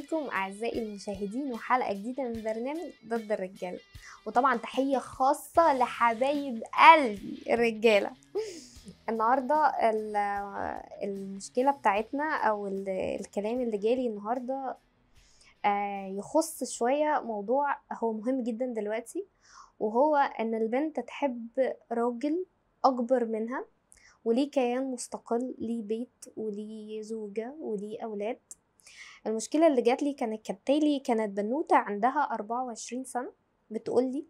بيكم أعزائي المشاهدين وحلقة جديدة من برنامج ضد الرجالة. وطبعا تحية خاصة لحبايب قلبي الرجالة. النهارده ال- المشكلة بتاعتنا ال- الكلام اللي جالي النهارده آه، يخص شوية موضوع هو مهم جدا دلوقتي وهو إن البنت تحب راجل أكبر منها وليه كيان مستقل ليه بيت وليه زوجة وليه أولاد. المشكلة اللي جات لي كانت كالتالي كانت بنوتة عندها 24 سنة بتقولي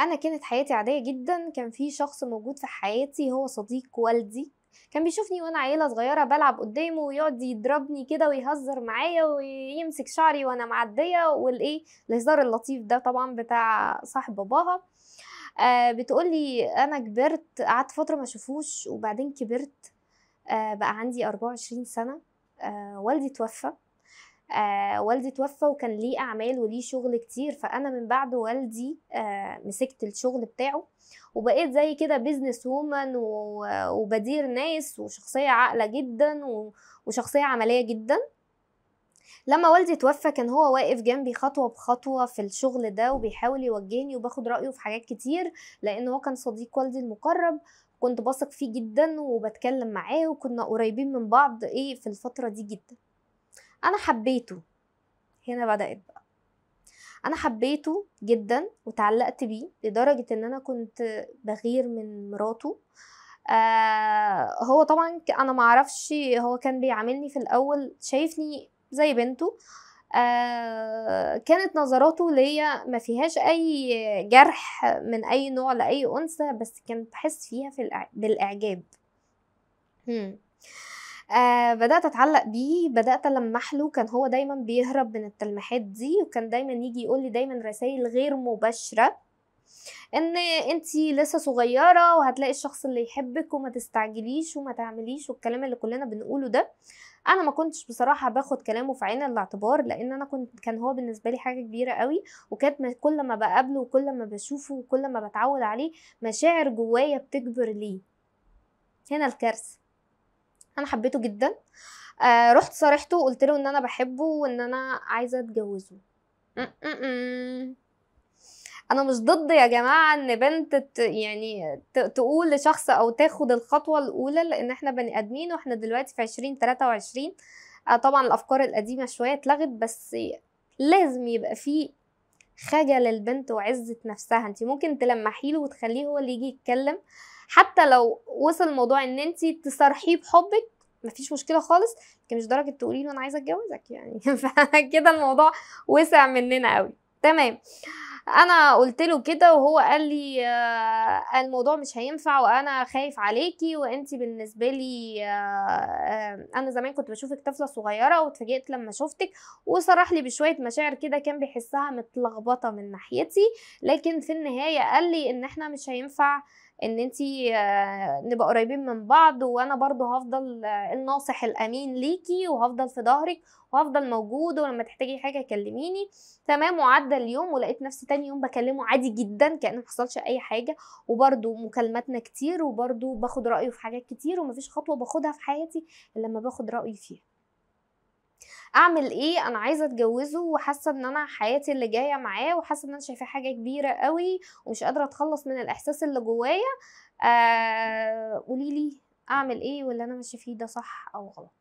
أنا كانت حياتي عادية جدا كان في شخص موجود في حياتي هو صديق والدي كان بيشوفني وأنا عيلة صغيرة بلعب قدامه ويقعد يضربني كده ويهزر معايا ويمسك شعري وأنا معدية والإيه الهزار اللطيف ده طبعا بتاع صاحب باباها. آه بتقولي أنا كبرت قعدت فترة ما أشوفوش وبعدين كبرت آه بقى عندي 24 سنة والدي توفى. آه والدي توفى وكان ليه أعمال وليه شغل كتير فأنا من بعد والدي آه مسكت الشغل بتاعه وبقيت زي كده بيزنس وومن وبدير ناس وشخصية عاقلة جدا وشخصية عملية جدا. لما والدي توفى كان هو واقف جنبي خطوة بخطوة في الشغل ده وبيحاول يوجهني وباخد رأيه في حاجات كتير لأن هو كان صديق والدي المقرب. كنت بثق فيه جدا وبتكلم معاه وكنا قريبين من بعض إيه في الفترة دي جدا. أنا حبيته. هنا بدأت بقى. أنا حبيته جدا وتعلقت بيه لدرجة إن أنا كنت بغير من مراته. آه هو طبعا أنا معرفش هو كان بيعاملني في الأول شايفني زي بنته. كانت نظراته ليا ما فيهاش أي جرح من أي نوع لأي أنثى بس كانت بحس فيها في بالإعجاب. آه بدأت أتعلق بيه بدأت ألمح له. كان هو دايما بيهرب من التلميحات دي وكان دايما يجي يقول لي دايما رسائل غير مباشرة إن انتي لسه صغيرة وهتلاقي الشخص اللي يحبك وما تستعجليش وما تعمليش والكلام اللي كلنا بنقوله ده. أنا ما كنتش بصراحة باخد كلامه في عين الاعتبار لأن أنا كنت كان هو بالنسبة لي حاجة كبيرة قوي وكانت كل ما بقابله وكل ما بشوفه وكل ما بتعود عليه مشاعر جوايا بتكبر ليه. هنا الكارثة. أنا حبيته جدا. آه رحت صارحته وقلت له إن أنا بحبه وإن أنا عايزة أتجوزه. م- م- م. أنا مش ضد يا جماعة إن بنت يعني تقول لشخص أو تاخد الخطوة الأولى لأن إحنا بني آدمين وإحنا دلوقتي في 2023 آه طبعا الأفكار القديمة شوية اتلغت بس لازم يبقى في خجل البنت وعزة نفسها. انت ممكن تلمحي له وتخليه هو اللي يجي يتكلم. حتى لو وصل الموضوع إن انت تصارحيه بحبك مفيش مشكلة خالص لكن مش درجة تقولي له أنا عايزة أتجوزك يعني. فكده الموضوع وسع مننا قوي. تمام. أنا قلت له كده وهو قال لي آه، الموضوع مش هينفع وأنا خايف عليكي وانتي بالنسبة لي آه، آه، أنا زمان كنت بشوفك طفلة صغيرة واتفاجئت لما شفتك وصرح لي بشوية مشاعر كده كان بيحسها متلخبطة من ناحيتي لكن في النهاية قال لي إن إحنا مش هينفع إن انتي آه، نبقى قريبين من بعض وأنا برضو هفضل آه، الناصح الأمين ليكي وهفضل في ظهرك وهفضل موجود ولما تحتاجي حاجة كلميني. تمام وعدى اليوم ولقيت نفسي تاني يوم بكلمه عادي جدا كأن محصلش أي حاجة. وبرده مكالماتنا كتير وبرده باخد رأيه في حاجات كتير ومفيش خطوة باخدها في حياتي إلا لما باخد رايه فيها. أعمل إيه أنا عايزة أتجوزه وحاسة إن أنا حياتي اللي جاية معاه وحاسة إن أنا شايفاه حاجة كبيرة قوي ومش قادرة أتخلص من الإحساس اللي جوايا آه قولي لي أعمل إيه واللي أنا ماشية فيه ده صح أو غلط.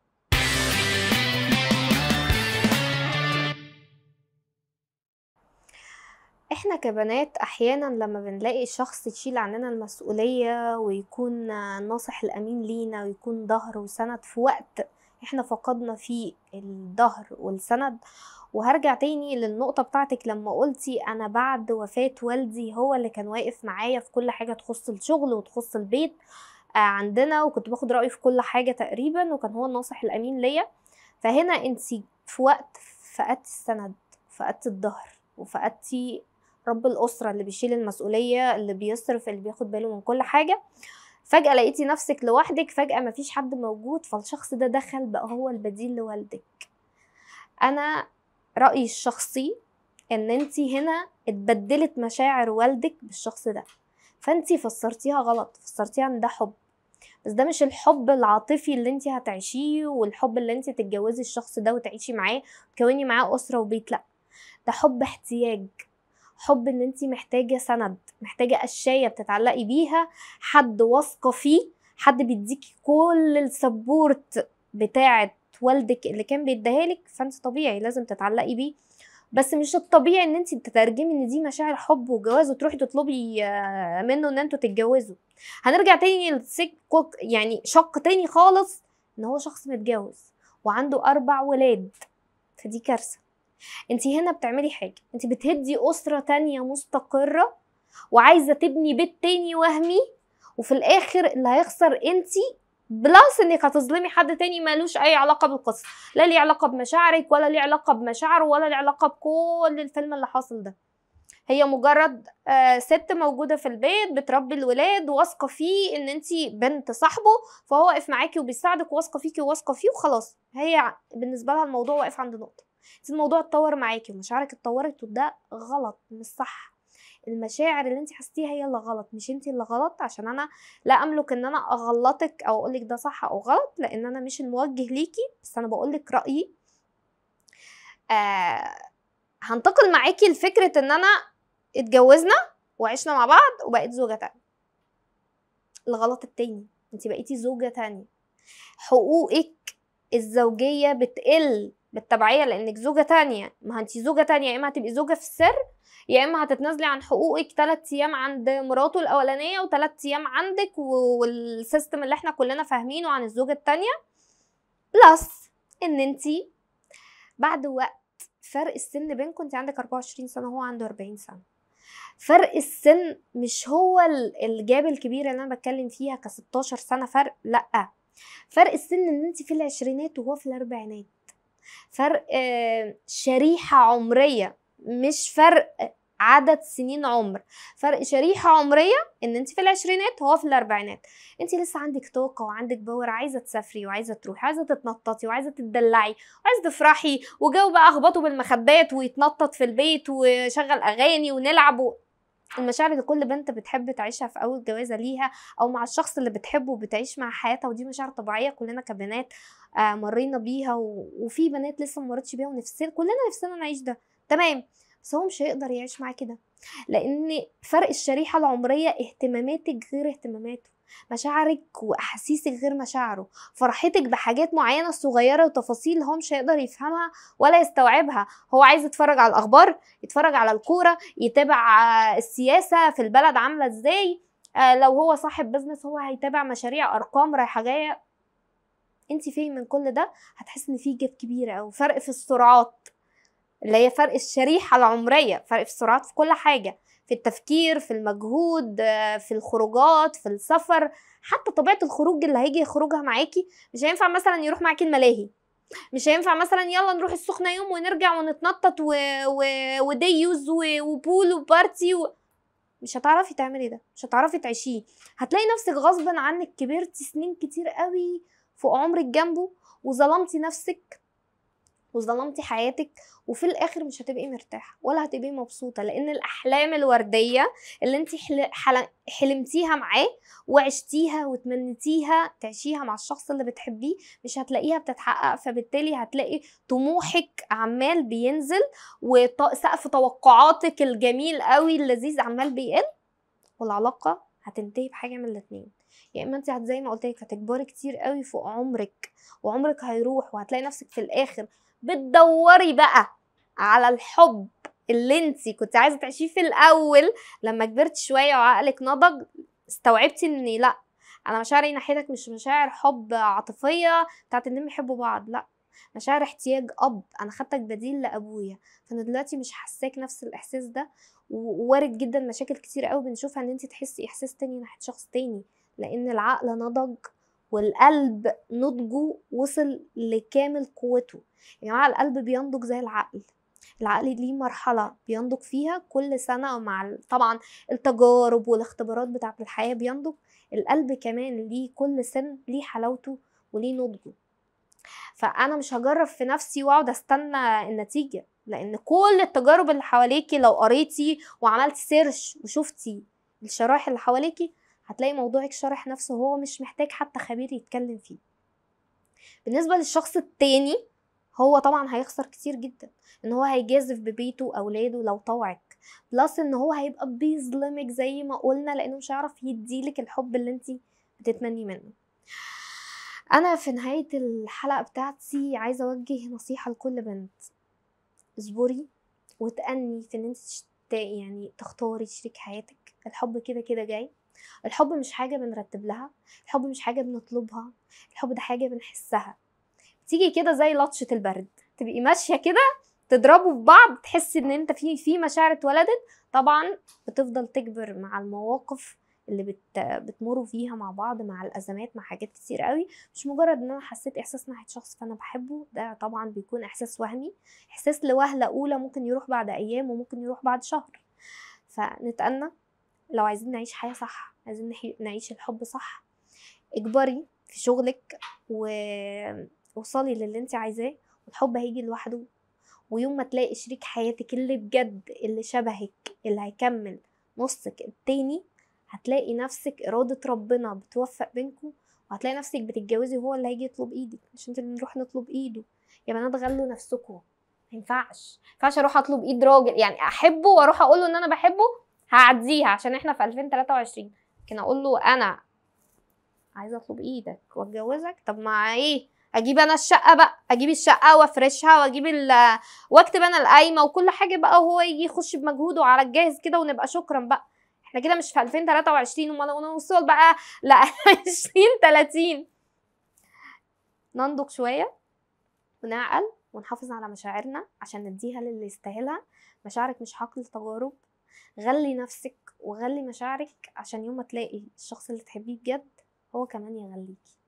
إحنا كبنات أحيانا لما بنلاقي شخص يشيل عننا المسؤولية ويكون الناصح الأمين لينا ويكون ظهر وسند في وقت إحنا فقدنا فيه الظهر والسند. وهرجع تاني للنقطة بتاعتك لما قلتي أنا بعد وفاة والدي هو اللي كان واقف معايا في كل حاجة تخص الشغل وتخص البيت آه، عندنا وكنت باخد رأيه في كل حاجة تقريبا وكان هو الناصح الأمين ليا. فهنا انتي في وقت فقدتي السند فقدتي الظهر وفقدتي رب الأسرة اللي بيشيل المسؤولية اللي بيصرف اللي بياخد باله من كل حاجة. فجأة لقيتي نفسك لوحدك فجأة مفيش حد موجود فالشخص ده دخل بقى هو البديل لوالدك. أنا رأيي الشخصي إن أنتي هنا اتبدلت مشاعر والدك بالشخص ده. فأنتي فسرتيها غلط فسرتيها إن ده حب. بس ده مش الحب العاطفي اللي انت هتعيشيه والحب اللي انت تتجوزي الشخص ده وتعيشي معاه وتكوني معاه أسرة وبيت لأ. ده حب احتياج. حب إن انت محتاجة سند محتاجة قشايه بتتعلقي بيها حد واثقة فيه حد بيديكي كل السبورت بتاعة والدك اللي كان بيديها لك فانت طبيعي لازم تتعلقي بيه. بس مش الطبيعي إن انت تترجمي إن دي مشاعر حب وجواز وتروحي تطلبي آه، منه إن أنتوا تتجوزوا. هنرجع تاني لسك يعني شق تاني خالص إن هو شخص متجوز وعنده أربع ولاد فدي كارثة. انت هنا بتعملي حاجة. انت بتهدي أسرة تانية مستقرة وعايزة تبني بيت تاني وهمي وفي الآخر اللي هيخسر انت بلس انك هتظلمي حد تاني مالوش أي علاقة بالقصة. لا ليه علاقة بمشاعرك ولا ليه علاقة بمشاعره ولا ليه علاقة بكل الفيلم اللي حاصل ده. هي مجرد آه ست موجودة في البيت بتربي الولاد واثقة فيه إن انتي بنت صاحبه فهو واقف معاكي وبيساعدك واثقة فيكي وواثقة فيه وخلاص. هي بالنسبة لها الموضوع واقف عند نقطة. الموضوع اتطور معاكي ومشاعرك اتطورت وده غلط مش صح. المشاعر اللي انت حسيتيها هي اللي غلط مش انت اللي غلط عشان أنا لا أملك إن أنا أغلطك أو أقولك ده صح أو غلط لأن أنا مش الموجه ليكي بس أنا بقولك رأيي. آه هنتقل معاكي لفكرة إن أنا اتجوزنا وعشنا مع بعض وبقيت زوجة تانية. الغلط التاني انت بقيتي زوجة تانية. حقوقك الزوجية بتقل. بالتبعيه لأنك زوجة تانية. ما أنت زوجة تانية يا إما هتبقي زوجة في السر يا إما هتتنازلي عن حقوقك ثلاث أيام عند مراته الأولانية وثلاث أيام عندك وال system اللي إحنا كلنا فاهمينه عن الزوجة التانية. plus إن أنت بعد وقت فرق السن بينكم أنت عندك 24 سنة وهو عنده 40 سنة. فرق السن مش هو ال gap الكبير اللي أنا بتكلم فيها ك 16 سنة فرق لأ. فرق السن إن أنت في العشرينات وهو في الأربعينات. فرق آه، شريحة عمرية مش فرق عدد سنين عمر. فرق شريحة عمرية إن انت في العشرينات هو في الأربعينات. انت لسه عندك طاقة وعندك power عايزة تسافري وعايزة تروحي عايزة تتنططي وعايزة تدلعي وعايزة تفرحي وجو بقى اخبطوا بالمخدات ويتنطط في البيت وشغل أغاني ونلعب و... المشاعر اللي كل بنت بتحب تعيشها في أول جوازة ليها أو مع الشخص اللي بتحبه وبتعيش مع حياتها ودي مشاعر طبيعية كلنا كبنات آه مرينا بيها. وفي بنات لسه ما مرتش بيها ونفسنا كلنا نفسنا نعيش ده تمام بس هو مش هيقدر يعيش معاه كده لأن فرق الشريحة العمرية اهتماماتك غير اهتماماته مشاعرك وأحاسيسك غير مشاعره. فرحتك بحاجات معينة صغيرة وتفاصيل هو مش هيقدر يفهمها ولا يستوعبها. هو عايز يتفرج على الأخبار يتفرج على الكورة يتابع السياسة في البلد عاملة إزاي. آه، لو هو صاحب بزنس هو هيتابع مشاريع أرقام رايحة جاية. انت فين من كل ده؟ هتحس إن في جاب كبيره أو فرق في السرعات اللي هي فرق الشريحة العمرية فرق في السرعات في كل حاجة. في التفكير في المجهود في الخروجات في السفر حتى طبيعة الخروج اللي هيجي يخرجها معاكي مش هينفع مثلا يروح معاكي الملاهي. مش هينفع مثلا يلا نروح السخنة يوم ونرجع ونتنطط و... و... ودي يوز و... وبول وبارتي و... مش هتعرفي تعملي ده مش هتعرفي تعيشيه. هتلاقي نفسك غصبا عنك كبرتي سنين كتير قوي فوق عمرك جنبه وظلمتي نفسك وظلمتي حياتك وفي الآخر مش هتبقي مرتاحة ولا هتبقي مبسوطة لأن الأحلام الوردية اللي انت حلمتيها معاه وعشتيها وتمنيتيها تعيشيها مع الشخص اللي بتحبيه مش هتلاقيها بتتحقق فبالتالي هتلاقي طموحك عمال بينزل وسقف توقعاتك الجميل قوي اللذيذ عمال بيقل والعلاقة هتنتهي بحاجة من الاتنين. يا إما انت زي ما قلت لك هتكبري كتير قوي فوق عمرك وعمرك هيروح وهتلاقي نفسك في الآخر بتدوري بقى على الحب اللي انت كنت عايزة تعيشيه في الأول لما كبرت شوية وعقلك نضج استوعبتي ان لأ أنا مشاعري ناحيتك مش مشاعر حب عاطفية بتاعت انهم يحبوا بعض لأ مشاعر احتياج أب أنا خدتك بديل لأبويا فأنا دلوقتي مش حاساك نفس الإحساس ده ووارد جدا مشاكل كتير قوي بنشوفها إن انت تحسي إحساس تاني ناحية شخص تاني لأن العقل نضج والقلب نضجه وصل لكامل قوته. يا جماعة القلب بينضج زي العقل. العقل ليه مرحلة بينضج فيها كل سنة مع طبعا التجارب والاختبارات بتاعة الحياة بينضج. القلب كمان ليه كل سن ليه حلاوته وليه نضجه. فأنا مش هجرب في نفسي وأقعد أستنى النتيجة لأن كل التجارب اللي حواليكي لو قريتي وعملتي سيرش وشفتي الشرايح اللي حواليكي هتلاقي موضوعك شارح نفسه هو مش محتاج حتى خبير يتكلم فيه. بالنسبة للشخص التاني هو طبعا هيخسر كتير جدا. إن هو هيجازف ببيته وأولاده لو طوعك. بلس إن هو هيبقى بيظلمك زي ما قلنا لأنه مش هيعرف يديلك الحب اللي انت بتتمني منه. أنا في نهاية الحلقة بتاعتي عايزة أوجه نصيحة لكل بنت. اصبري وتأني في إن انت يعني تختاري شريك حياتك. الحب كده كده جاي. الحب مش حاجة بنرتب لها الحب مش حاجة بنطلبها الحب ده حاجة بنحسها. تيجي كده زي لطشة البرد تبقي ماشية كده تضربوا في بعض تحسي إن أنت في في مشاعر اتولدت. طبعا بتفضل تكبر مع المواقف اللي بت بتمروا فيها مع بعض مع الأزمات مع حاجات كتير قوي. مش مجرد إن أنا حسيت إحساس ناحية شخص فأنا بحبه ده طبعا بيكون إحساس وهمي. إحساس لوهلة أولى ممكن يروح بعد أيام وممكن يروح بعد شهر. فنتأنى لو عايزين نعيش حياة صح عايزين نعيش الحب صح اجبري في شغلك ووصلي للي انت عايزاه والحب هيجي لوحده. ويوم ما تلاقي شريك حياتك اللي بجد اللي شبهك اللي هيكمل نصك التاني هتلاقي نفسك إرادة ربنا بتوفق بينكم وهتلاقي نفسك بتتجوزي وهو اللي هيجي يطلب إيدك مش انت اللي نروح نطلب إيده. يا بنات غلوا نفسكم ما ينفعش. ما ينفعش أروح أطلب إيد راجل. يعني أحبه وأروح أقول له إن أنا بحبه؟ هعديها عشان إحنا في 2023 لكن أقول له أنا عايزة اطلب إيدك واتجوزك؟ طب مع إيه؟ أجيب أنا الشقة بقى أجيب الشقة وافرشها واجيب ال واكتب أنا القايمة وكل حاجة بقى وهو يجي يخش بمجهوده على الجاهز كده ونبقى شكرا بقى. إحنا كده مش في 2023 وما نوصل بقى ل 2030 ننضج شوية ونعقل ونحافظ على مشاعرنا عشان نديها للي يستاهلها. مشاعرك مش حقل تجارب. غلي نفسك وغلي مشاعرك عشان يوم ما تلاقي الشخص اللي تحبيه بجد هو كمان يغليكي.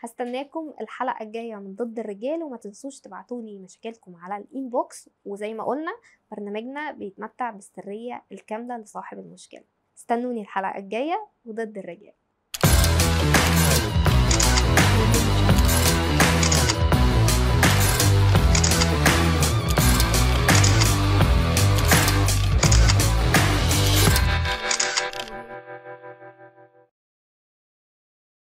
هستناكم الحلقة الجاية من ضد الرجال وما تنسوش تبعتولي مشاكلكم على الإنبوكس وزي ما قلنا برنامجنا بيتمتع بالسرية الكاملة لصاحب المشكلة. استنوني الحلقة الجاية وضد الرجال.